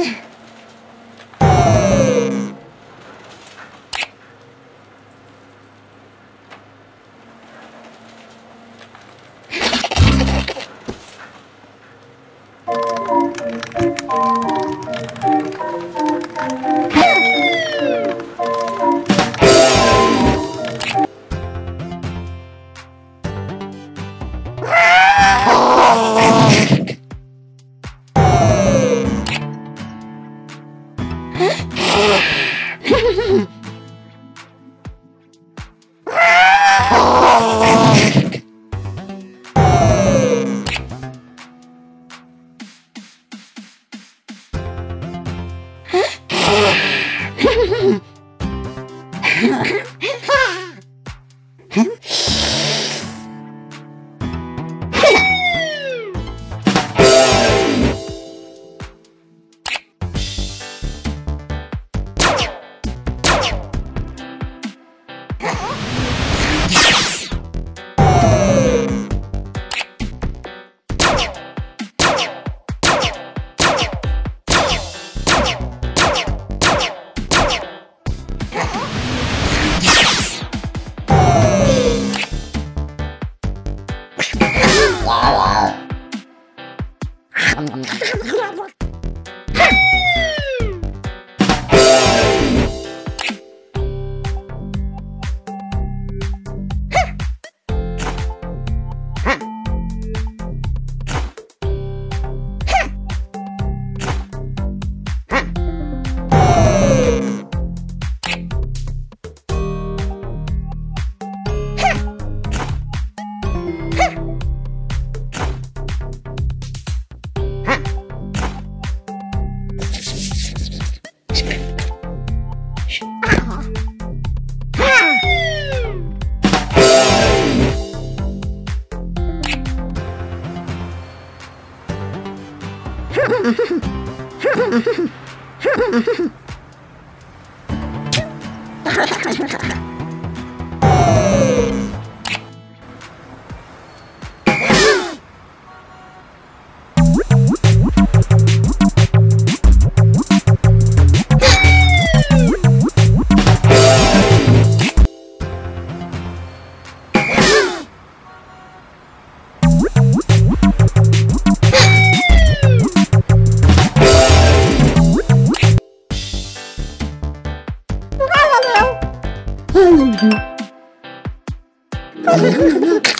Yeah. えっ? Ha ha ha ha!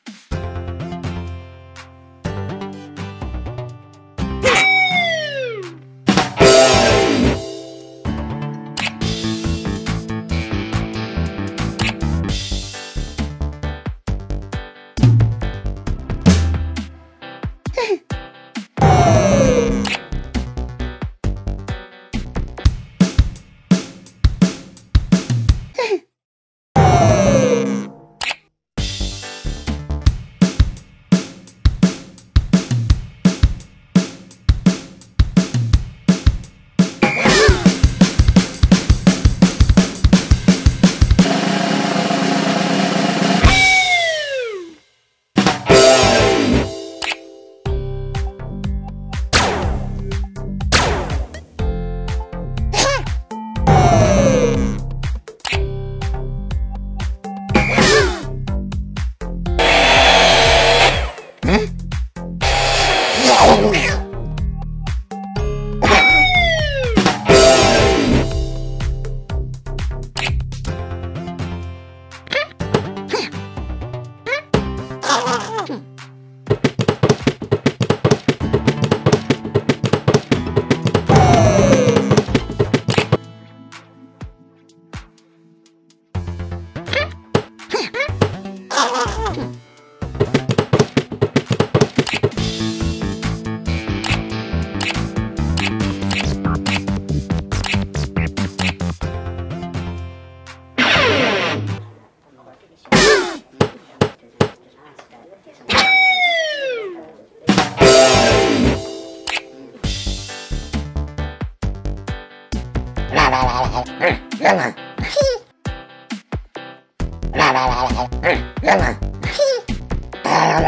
la la la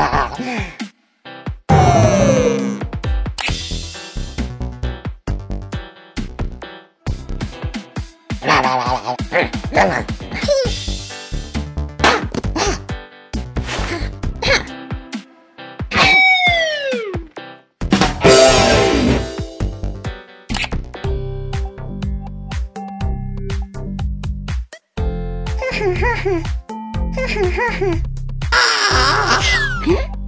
la 哼哼哼哼哼哼哼啊哼